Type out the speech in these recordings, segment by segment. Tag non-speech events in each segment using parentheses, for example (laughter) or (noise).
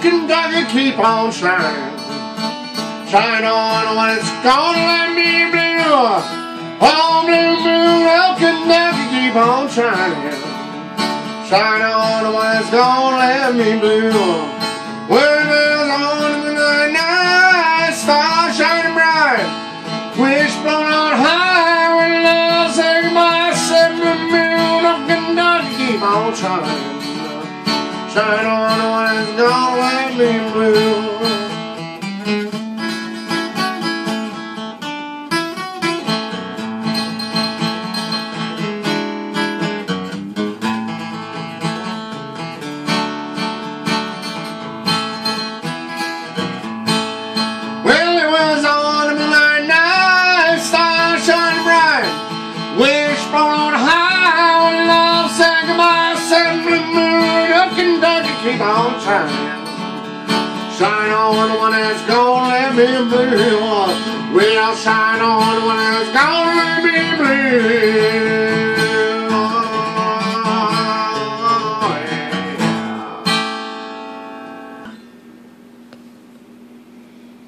Kentucky keep on shining. Shine on when it's gonna let me blue. Oh, blue moon of Kentucky keep on shining. Shine on when it's gonna let me blue. When there's on in the night, star shining bright. Wish blown on high when love say. Said the moon of Kentucky keep on shining. Shine on it's gonna let me blue. Well, keep on shining. Shine on when it's gonna let me blue. Well, shine on when it's gonna let me.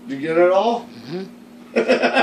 Did you get it all? Mm-hmm. (laughs)